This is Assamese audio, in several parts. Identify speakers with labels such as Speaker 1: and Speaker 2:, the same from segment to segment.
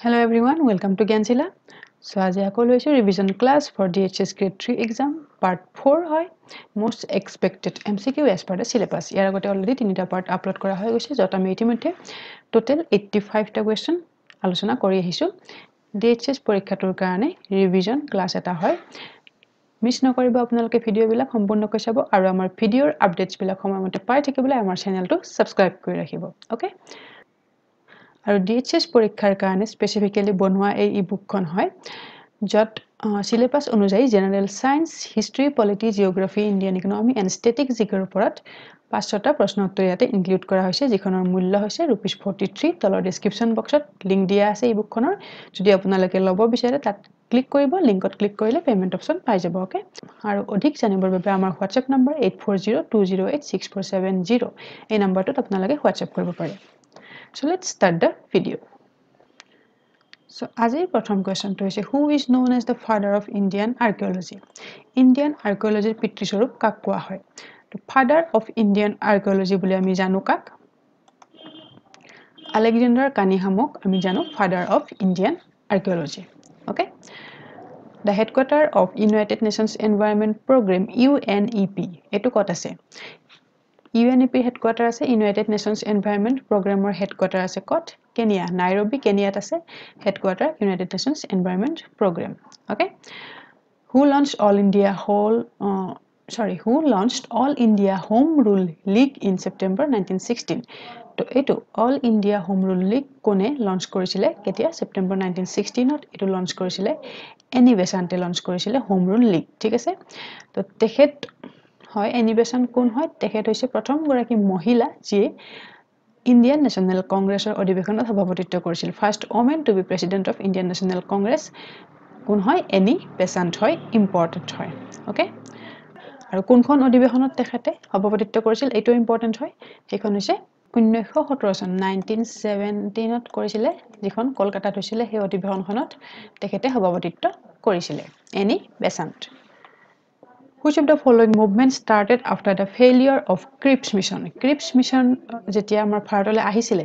Speaker 1: Hello everyone, welcome to Gyanzilla. So আজি আকৌ লৈছোঁ revision class for D H S grade three exam part four হয় most expected M C Q as per the syllabus ইয়াৰ আগতে অলৰেডি তিনিটা পাৰ্ট আপলোড কৰা হৈ গৈছে য'ত আমি ইতিমধ্যে টোটেল এইট্টি ফাইভটা কুৱেশ্যন আলোচনা কৰি আহিছোঁ। ডি এইচ এছ পৰীক্ষাটোৰ কাৰণে ৰিভিজন ক্লাছ এটা হয়। মিছ নকৰিব আপোনালোকে ভিডিঅ'বিলাক সম্পূৰ্ণকৈ চাব আৰু আমাৰ ভিডিঅ'ৰ আপডেটছবিলাক সময়মতে পাই থাকিবলৈ আমাৰ চেনেলটো ছাবস্ক্ৰাইব কৰি ৰাখিব অ'কে আৰু ডি এইচ এছ পৰীক্ষাৰ কাৰণে স্পেচিফিকেলি বনোৱা এই ই বুকখন হয় য'ত চিলেবাছ অনুযায়ী general science history polity geography Indian economy and static জিকৰ ওপৰত পাঁচ ছটা প্ৰশ্ন উত্তৰ ইয়াতে ইনক্লুড কৰা হৈছে যিখনৰ মূল্য হৈছে ৰুপিজ ফৰ্টি থ্ৰী তলৰ ডিছক্ৰিপশ্যন বক্সত লিংক দিয়া আছে ই বুকখনৰ যদি আপোনালোকে ল'ব বিচাৰে তাত ক্লিক কৰিব লিংকত ক্লিক কৰিলে পে'মেণ্ট অপশ্যন পাই যাব অ'কে আৰু অধিক জানিবৰ বাবে আমাৰ WhatsApp number eight four zero' two zero' eight six four seven zero' এই নম্বৰটোত আপোনালোকে হোৱাটছএপ কৰিব পাৰে। So let's start the video. So আজিৰ প্ৰথম কুৱেশ্যনটো হৈছে who is known as the father of Indian archaeology Indian আৰ্কিঅলজিৰ পিতৃস্বৰূপ কাক কোৱা হয়? তো ফাদাৰ অফ ইণ্ডিয়ান আৰ্কিঅলজি বুলি আমি জানো কাক? আলেকজেণ্ডাৰ কানিহামক আমি জানো father of Indian archaeology okay the headquarter of United Nations environment programme U N E P এইটো ক'ত আছে? ইউ এন ই পিৰ হেডকোৱাৰ্টাৰ আছে ইউনাইটেড নেশ্যনছ এনভাইৰমেণ্ট প্ৰগ্ৰেমৰ হেডকোৱাৰ্টাৰ আছে ক'ত? কেনিয়া নাইৰবি কেনিয়াত আছে headquarter United Nations environment programme okay who launch all India হ'ল sorry who launch all India home rule league in September nineteen sixteen তো এইটো all India home rule league কোনে লঞ্চ কৰিছিলে? কেতিয়া? ছেপ্টেম্বৰ নাইনটিন ছিক্সটিনত এইটো লঞ্চ কৰিছিলে। এনি বেচাণ্টে লঞ্চ কৰিছিলে হোম ৰুল লীগ ঠিক আছে? তো তেখেত হয় এনিবেশ্যন কোন হয়? তেখেত হৈছে প্ৰথমগৰাকী মহিলা যিয়ে ইণ্ডিয়ান নেশ্যনেল কংগ্ৰেছৰ অধিৱেশনত সভাপতিত্ব কৰিছিল। First women to be president of Indian national Congress কোন হয়? এনি বেচাণ্ট হয় ইম্পৰ্টেণ্ট হয় অ'কে আৰু কোনখন অধিৱেশনত তেখেতে সভাপতিত্ব কৰিছিল? এইটো ইম্পৰ্টেণ্ট হয়। সেইখন হৈছে ঊনৈছশ সোতৰ চন নাইনটিন ছেভেণ্টিনত কৰিছিলে যিখন কলকাতাত হৈছিলে। সেই অধিৱেশনখনত তেখেতে সভাপতিত্ব কৰিছিলে। Annie Besant which of the following movement started after the failure of Cripps mission Cripps mission যেতিয়া আমাৰ ভাৰতলৈ আহিছিলে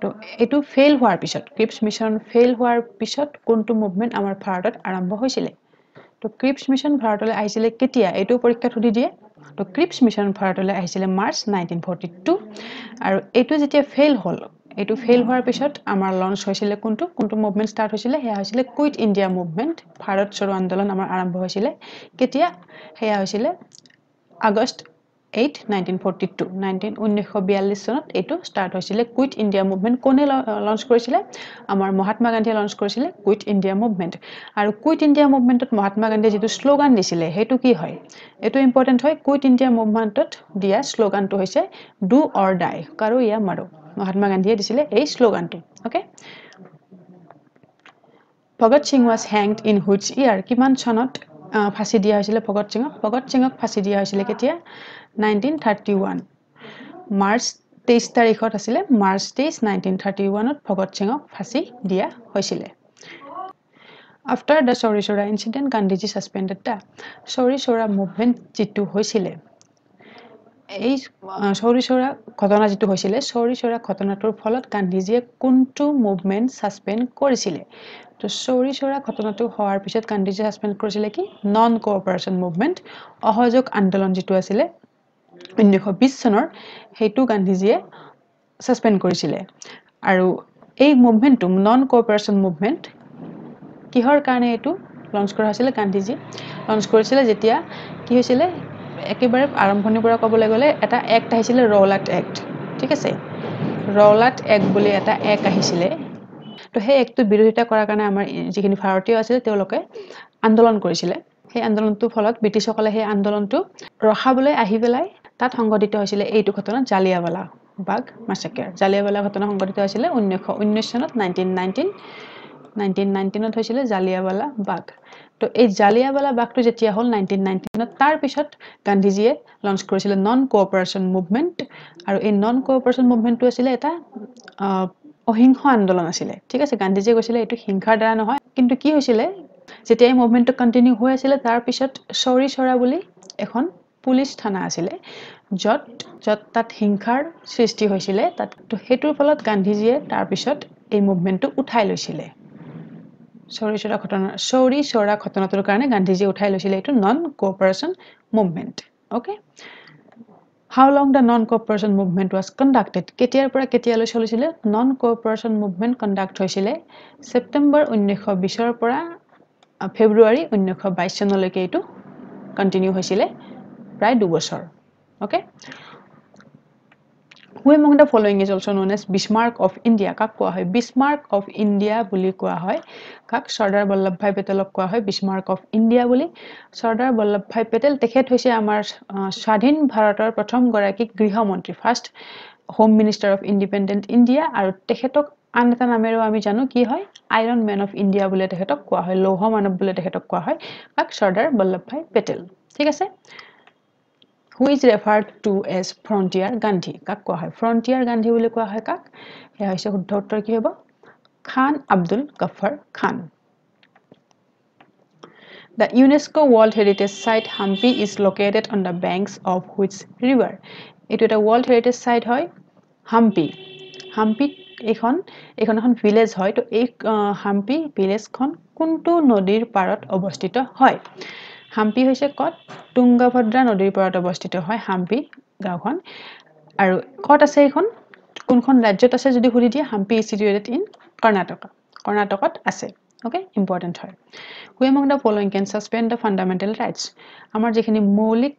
Speaker 1: তো এইটো ফেইল হোৱাৰ পিছত ক্ৰিপছ মিছন ফেইল হোৱাৰ পিছত কোনটো মুভমেণ্ট আমাৰ ভাৰতত আৰম্ভ হৈছিলে? তো ক্ৰিপছ মিছন ভাৰতলৈ আহিছিলে কেতিয়া? এইটো পৰীক্ষাত সুধি দিয়ে। তো ক্ৰিপছ মিছন ভাৰতলৈ আহিছিলে মাৰ্চ নাইনটিন ফৰ্টি টু আৰু এইটো যেতিয়া ফেইল হ'ল এইটো ফেইল হোৱাৰ পিছত আমাৰ লঞ্চ হৈছিলে কোনটো? কোনটো মুভমেণ্ট ষ্টাৰ্ট হৈছিলে? সেয়া হৈছিলে কুইট ইণ্ডিয়া মুভমেণ্ট ভাৰত চৰো আন্দোলন আমাৰ আৰম্ভ হৈছিলে। কেতিয়া? সেয়া হৈছিলে August eight nineteen forty two nineteen ঊনৈছশ বিয়াল্লিছ চনত এইটো ষ্টাৰ্ট হৈছিলে কুইট ইণ্ডিয়া মুভমেণ্ট কোনে লঞ্চ কৰিছিলে? আমাৰ মহাত্মা গান্ধীয়ে লঞ্চ কৰিছিলে কুইট ইণ্ডিয়া মুভমেণ্ট আৰু কুইট ইণ্ডিয়া মুভমেণ্টত মহাত্মা গান্ধীয়ে যিটো শ্লোগান দিছিলে সেইটো কি হয়? এইটো ইম্পৰ্টেণ্ট হয় কুইট ইণ্ডিয়া মুভমেণ্টত দিয়া শ্লোগানটো হৈছে ডু অৰ ডাই কাৰো ইয়া মাৰো। মহাত্মা গান্ধীয়ে দিছিলে এই শ্লোগানটো okay Bhagat Singh was hanged in which year কিমান চনত? ফাঁচি দিয়া হৈছিলে ভগত সিঙক ভগত সিঙক ফাঁচি দিয়া হৈছিলে কেতিয়া? নাইনটিন থাৰ্টি ওৱান মাৰ্চ তেইছ তাৰিখত আছিলে। মাৰ্চ তেইছ নাইনটিন থাৰ্টি ওৱানত ভগত সিঙক ফাঁচি দিয়া হৈছিলে। After the Chauri Chaura incident Gandhiji suspended the Chauri Chaura movement যিটো হৈছিলে। এই চৌৰি চৌৰা ঘটনা যিটো হৈছিলে চৌৰি চৌৰা ঘটনাটোৰ ফলত গান্ধীজীয়ে কোনটো মুভমেণ্ট ছাছপেণ্ড কৰিছিলে? তো চৌৰি চৌৰা ঘটনাটো হোৱাৰ পিছত গান্ধীজীয়ে ছাছপেণ্ড কৰিছিলে কি? নন কোঅপাৰেশ্যন মুভমেণ্ট অসহযোগ আন্দোলন যিটো আছিলে ঊনৈছশ বিছ চনৰ সেইটো গান্ধীজীয়ে ছাছপেণ্ড কৰিছিলে। আৰু এই মুভমেণ্টটো নন কোঅপাৰেশ্যন মুভমেণ্ট কিহৰ কাৰণে এইটো লঞ্চ কৰা হৈছিলে? গান্ধীজী লঞ্চ কৰিছিলে যেতিয়া কি হৈছিলে? একেবাৰে আৰম্ভণিৰ পৰা ক'বলৈ গ'লে এটা এক্ট আহিছিলে ৰলাট এক্ট ঠিক আছে? ৰলাট এক্ট বুলি এটা এক্ট আহিছিলে। তো সেই এক্টটোৰ বিৰোধিতা কৰাৰ কাৰণে আমাৰ যিখিনি ভাৰতীয় আছিলে তেওঁলোকে আন্দোলন কৰিছিলে। সেই আন্দোলনটোৰ ফলত ব্ৰিটিছসকলে সেই আন্দোলনটো ৰখাবলৈ আহি পেলাই তাত সংঘটিত হৈছিলে এইটো ঘটনাত জালিয়াৱালা বাগ মাছাকেৰ জালিয়াৱালা ঘটনা সংঘটিত হৈছিলে ঊনৈছশ ঊনৈছ চনত নাইনটিন নাইনটিন নাইনটিন নাইনটিনত হৈছিলে জালিয়াৱালা বাগ। তো এই জালিয়াৱালা বাগটো যেতিয়া হ'ল নাইনটিন নাইনটিনত তাৰপিছত গান্ধীজীয়ে লঞ্চ কৰিছিলে নন কোঅপাৰেশ্যন মুভমেণ্ট আৰু এই নন কোঅপাৰেশ্যন মুভমেণ্টটো আছিলে এটা অহিংস আন্দোলন আছিলে। ঠিক আছে গান্ধীজীয়ে কৈছিলে এইটো হিংসাৰ দ্বাৰা নহয় কিন্তু কি হৈছিলে যেতিয়া এই মুভমেণ্টটো কণ্টিনিউ হৈ আছিলে তাৰপিছত চৌৰি চৰা বুলি এখন পুলিচ থানা আছিলে য'ত য'ত তাত হিংসাৰ সৃষ্টি হৈছিলে তাত সেইটোৰ ফলত গান্ধীজীয়ে তাৰপিছত এই মুভমেণ্টটো উঠাই লৈছিলে। চৌৰি চৌৰা ঘটনা চৌৰি চৌৰা ঘটনাটোৰ কাৰণে গান্ধীজীয়ে উঠাই লৈছিলে এইটো non cooperation movement okay how long the non cooperation movement was conducted কেতিয়াৰ পৰা কেতিয়ালৈ চলিছিলে নন কোঅপাৰেশ্যন মুভমেণ্ট কণ্ডাক্ট হৈছিলে ছেপ্টেম্বৰ ঊনৈছশ বিছৰ পৰা ফেব্ৰুৱাৰী ঊনৈছশ বাইছ চনলৈকে এইটো কণ্টিনিউ হৈছিলে প্ৰায় দুবছৰ okay who among the following is also' known as Bismarck of India কাক কোৱা হয়? বিছমাৰ্ক অফ ইণ্ডিয়া বুলি কোৱা হয়। কাক চৰ্দাৰ বল্লভ ভাই পেটেলক কোৱা হয়? বিছমাৰ্ক অফ ইণ্ডিয়া বুলি। চৰ্দাৰ বল্লভ ভাই পেটেল তেখেত হৈছে আমাৰ স্বাধীন ভাৰতৰ প্ৰথমগৰাকী গৃহমন্ত্ৰী। First home minister of independent India আৰু তেখেতক আন এটা নামেৰেও আমি জানো কি হয়? আইৰণ মেন অফ ইণ্ডিয়া বুলি তেখেতক কোৱা হয়। লৌহ মানৱ বুলি তেখেতক কোৱা হয়। কাক? চৰ্দাৰ বল্লভ ভাই পেটেল। ঠিক আছে? Who is referred to as frontier Gandhi কাক কোৱা হয়? ফ্ৰণ্টিয়াৰ গান্ধী বুলি কোৱা হয় কাক? সেয়া হৈছে শুদ্ধ উত্তৰ কি হ'ব? Khan Abdul Ghaffar Khan. The UNESCO world heritage site Hampi is located on the banks of which river এইটো এটা ৱৰ্ল্ড হেৰিটেজ চাইট হয় হাম্পি হাম্পি এইখন এইখন এখন ভিলেজ হয়। তো এই হাম্পি ভিলেজখন কোনটো নদীৰ পাৰত অৱস্থিত হয়? হাম্পি হৈছে ক'ত তুংগভদ্ৰা নদীৰ পাৰত অৱস্থিত হয় হাম্পি গাঁওখন। আৰু ক'ত আছে এইখন। কোনখন ৰাজ্যত আছে যদি সুধি দিয়ে Hampi is situated in Karnataka কৰ্ণাটকত আছে। অ'কে ইম্পৰ্টেণ্ট হয়। Who among the following can suspend the fundamental rights আমাৰ যিখিনি মৌলিক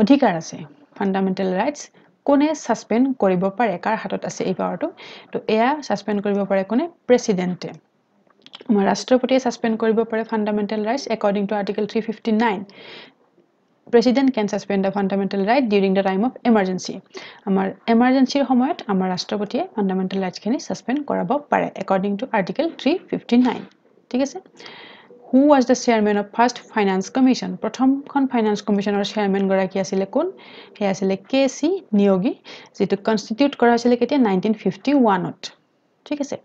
Speaker 1: অধিকাৰ আছে ফাণ্ডামেণ্টেল ৰাইটছ কোনে ছাছপেণ্ড কৰিব পাৰে? কাৰ হাতত আছে এই পাৱাৰটো তো এয়া ছাছপেণ্ড কৰিব পাৰে কোনে? প্ৰেচিডেণ্টে আমাৰ ৰাষ্ট্ৰপতিয়ে ছাছপেণ্ড কৰিব পাৰে fundamental rights according to article three fifty nine president can suspend the fundamental right during the time of emergency আমাৰ এমাৰ্জেঞ্চিৰ সময়ত আমাৰ ৰাষ্ট্ৰপতিয়ে ফাণ্ডামেণ্টেল ৰাইটছখিনি ছাছপেণ্ড কৰাব পাৰে according to article three fifty nine ঠিক আছে? Who was the chairman of first finance commission প্ৰথমখন ফাইনেন্স কমিশ্যনৰ চেয়াৰমেনগৰাকী আছিলে কোন? সেয়া আছিলে কে চি নিয়োগী যিটো কনষ্টিটিউট কৰা হৈছিলে কেতিয়া? নাইনটিন ফিফটি ওৱানত ঠিক আছে?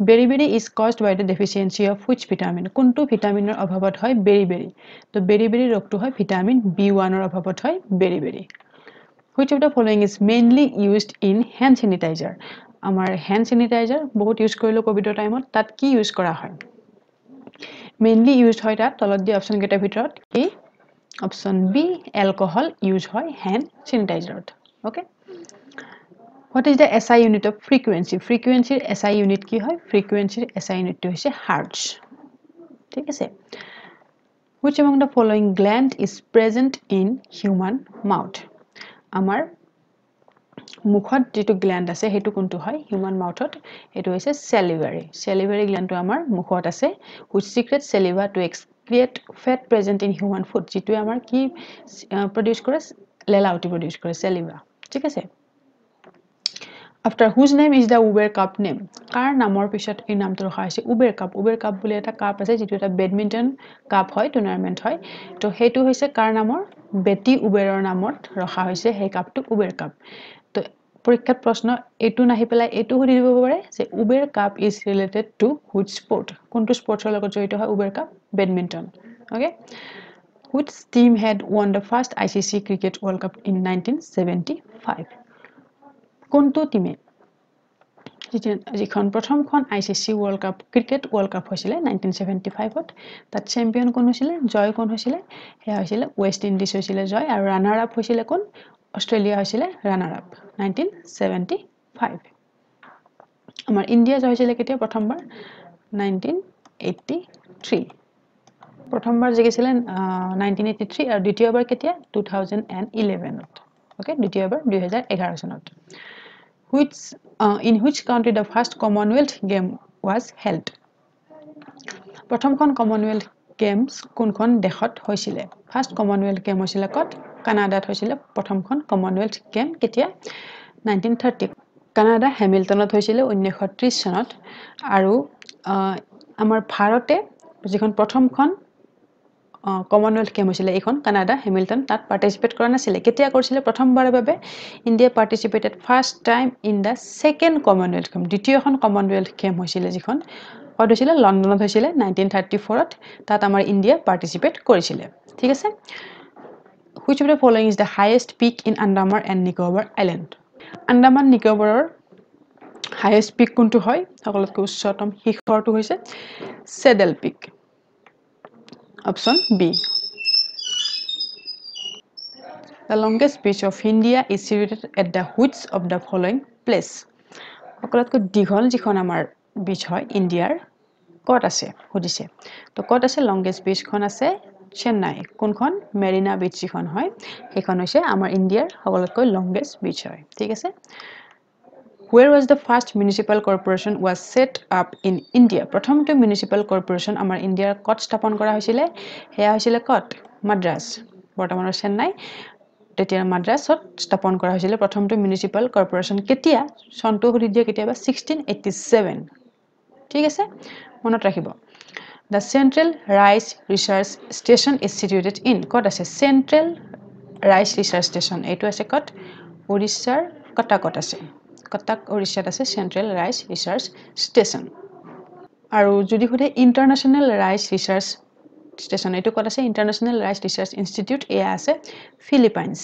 Speaker 1: Beriberi is caused by the deficiency of which vitamin কোনটো ভিটামিনৰ অভাৱত হয়? বেৰি বেৰি। তো বেৰি বেৰি ৰোগটো হয় ভিটামিন বি ওৱানৰ অভাৱত হয় beriberi. Which of the following is mainly used in hand sanitiser আমাৰ হেণ্ড চেনিটাইজাৰ বহুত ইউজ কৰিলোঁ ক'ভিডৰ টাইমত তাত কি ইউজ কৰা হয়? মেইনলি ইউজ হয় তাত। তলত দিয়া অপশ্যনকেইটাৰ ভিতৰত এই অপশ্যন বি এলকহল ইউজ হয় hand চেনিটাইজাৰত okay what is the S I unit of frequency ফ্ৰিকুৱেঞ্চিৰ S I unit কি হয়? ফ্ৰিকুৱেঞ্চিৰ এছ আই ইউনিটটো হৈছে হাৰ্টছ ঠিক আছে? Which among the following gland is present in human mouth আমাৰ মুখত যিটো গ্লেণ্ড আছে সেইটো কোনটো হয়? হিউমান মাউথত এইটো হৈছে চেলিভাৰী চেলিভাৰী গ্লেণ্ডটো আমাৰ মুখত আছে। Which secrete saliva to excrete fat present in human food যিটোৱে আমাৰ কি প্ৰডিউচ কৰে? লেলাউটি প্ৰডিউচ কৰে চেলিভা ঠিক আছে? After whose name is the Uber Cup name কাৰ নামৰ পিছত এই নামটো ৰখা হৈছে উবেৰ কাপ উবেৰ কাপ বুলি এটা কাপ আছে যিটো এটা বেডমিণ্টন কাপ হয় টুৰ্ণামেণ্ট হয়। ত' সেইটো হৈছে কাৰ নামৰ? বেটি উবেৰৰ নামত ৰখা হৈছে সেই কাপটো উবেৰ কাপ ত' পৰীক্ষাত প্ৰশ্ন এইটো নাহি পেলাই এইটো সুধি দিব পাৰে যে Uber Cup is related to which sport কোনটো স্পৰ্টছৰ লগত জড়িত হয় Uber Cup badminton okay which team had won the first I C C Cricket World Cup in nineteen seventy five কোনটো টিমে যিখন প্ৰথমখন I C C World Cup Cricket World Cup হৈছিলে নাইনটিন ছেভেণ্টি ফাইভত তাত চেম্পিয়ন কোন হৈছিলে? জয় কোন হৈছিলে? সেয়া হৈছিলে ৱেষ্ট ইণ্ডিজ হৈছিলে জয়। আৰু ৰানাৰ আপ হৈছিলে কোন? অষ্ট্ৰেলিয়া হৈছিলে runner up nineteen seventy five আমাৰ ইণ্ডিয়া জয় হৈছিলে কেতিয়া? প্ৰথমবাৰ? নাইনটিন এইটটি থ্ৰী প্ৰথমবাৰ জিকিছিলে নাইনটিন এইটি থ্ৰী আৰু দ্বিতীয়বাৰ কেতিয়া? টু থাউজেণ্ড এণ্ড ইলেভেনত অ'কে দ্বিতীয়বাৰ দুহেজাৰ এঘাৰ চনত। Which in which country the first Commonwealth game was held প্ৰথমখন কমনৱেলথ গেমছ কোনখন দেশত হৈছিলে? ফাৰ্ষ্ট কমনৱেলথ গেম হৈছিলে ক'ত? কানাডাত হৈছিলে। প্ৰথমখন কমনৱেলথ গেম কেতিয়া? নাইনটিন থাৰ্টি কানাডা হেমিল্টনত হৈছিলে ঊনৈছশ ত্ৰিছ চনত। আৰু আমাৰ ভাৰতে যিখন প্ৰথমখন কমনৱেলথ গেম হৈছিলে এইখন কানাডা হেমিল্টন তাত পাৰ্টিচিপেট কৰা নাছিলে। কেতিয়া কৰিছিলে? প্ৰথমবাৰৰ বাবে India participated first time in the second Commonwealth game দ্বিতীয়খন কমনৱেলথ গেম হৈছিলে যিখন। ক'ত হৈছিলে? লণ্ডনত হৈছিলে নাইনটিন থাৰ্টি ফ'ৰত তাত আমাৰ ইণ্ডিয়া পাৰ্টিচিপেট কৰিছিলে। ঠিক আছে? Which of the following is the highest peak in Andaman and Nicobar island Andaman নিকোবৰৰ highest peak কোনটো হয়? সকলোতকৈ উচ্চতম শিখৰটো হৈছে Saddle Peak option B the longest beach of India is situated at the which of the following place সকলোতকৈ দীঘল যিখন আমাৰ বিচ হয় ইণ্ডিয়াৰ ক'ত আছে সুধিছে। তো ক'ত আছে লংগেষ্ট বিচখন আছে? চেন্নাই। কোনখন? মেৰিনা বিচ যিখন হয় সেইখন হৈছে আমাৰ ইণ্ডিয়াৰ সকলোতকৈ লংগেষ্ট বিচ হয়। ঠিক আছে? Where was the first municipal corporation was set up in India প্ৰথমটো মিউনিচিপেল কৰ্পৰেশ্যন আমাৰ ইণ্ডিয়াৰ ক'ত স্থাপন কৰা হৈছিলে। সেয়া হৈছিলে ক'ত মাদ্ৰাছ। বৰ্তমানৰ চেন্নাই। তেতিয়া মাদ্ৰাছত স্থাপন কৰা হৈছিলে প্ৰথমটো মিউনিচিপেল কৰ্পৰেশ্যন কেতিয়া? চনটো সুধি দিয়ে কেতিয়াবা ছিক্সটিন এইটটি ছেভেন ঠিক আছে? মনত ৰাখিব। The central rice research station is situated in ক'ত আছে? চেণ্ট্ৰেল ৰাইচ ৰিচাৰ্চ ষ্টেচন এইটো আছে ক'ত উৰিষ্যাৰ কটাকত আছে। কটাক উৰিষ্যাত আছে চেণ্ট্ৰেল ৰাইচ ৰিচাৰ্চ ষ্টেচন আৰু যদি সোধে ইণ্টাৰনেশ্যনেল ৰাইচ ৰিচাৰ্চ ষ্টেচন এইটো ক'ত আছে? ইণ্টাৰনেশ্যনেল ৰাইচ ৰিচাৰ্চ ইনষ্টিটিউট এয়া আছে Philippines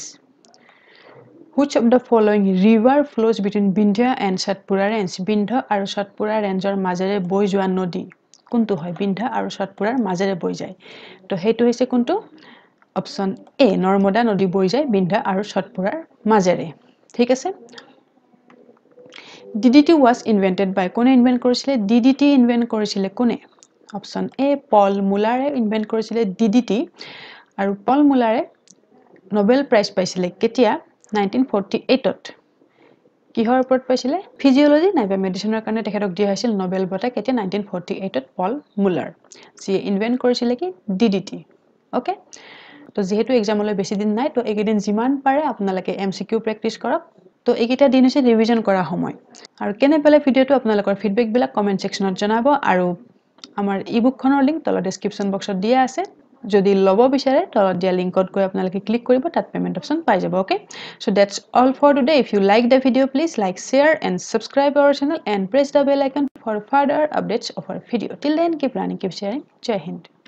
Speaker 1: which of the following river flows between Vindhya and Satpura range Vindhya আৰু চটপুৰা ৰেঞ্জৰ মাজেৰে বৈ যোৱা নদী। কোনটো হয়? বিন্ধ্যা আৰু চটপুৰাৰ মাজেৰে বৈ যায়। তো সেইটো হৈছে কোনটো? অপশ্যন এ নৰ্মদা নদী বৈ যায় বিন্ধ্যা আৰু চটপুৰাৰ মাজেৰে। ঠিক আছে? D D T was invented by কোনে ইনভেণ্ট কৰিছিলে? ডি ডি টি ইনভেণ্ট কৰিছিলে কোনে? অপশ্যন এ পল মুলাৰে ইনভেণ্ট কৰিছিলে ডি ডি টি আৰু পল মুলাৰে নবেল প্ৰাইজ পাইছিলে কেতিয়া? নাইনটিন ফৰ্টি এইটত কিহৰ ওপৰত পাইছিলে? ফিজিঅ'লজি নাইবা মেডিচিনৰ কাৰণে তেখেতক দিয়া হৈছিল নবেল বঁটা কেতিয়া? নাইনটিন ফৰ্টি এইটত পল মুলাৰ যিয়ে ইনভেণ্ট কৰিছিলে কি? ডি ডি টি অ'কে তো যিহেতু এক্সামলৈ বেছি দিন নাই তো এইকেইদিন যিমান পাৰে আপোনালোকে এম চি কিউ প্ৰেক্টিছ কৰক। তো এইকেইটা দিন হৈছে ৰিভিজন কৰা সময়। আৰু কেনে পালে ভিডিঅ'টো আপোনালোকৰ ফিডবেকবিলাক কমেণ্ট ছেকশ্যনত জনাব আৰু আমাৰ ই বুকখনৰ লিংক তলত ডেছক্ৰিপশ্যন বক্সত দিয়া আছে। যদি ল'ব বিচাৰে তলত দিয়া লিংকত গৈ আপোনালোকে ক্লিক কৰিব তাত পে'মেণ্ট অপশ্যন পাই যাব okay so' that's all for today if you like the video' please like share and subscribe our channel and press the bell icon for further updates of our video' till then keep running keep sharing Jai Hind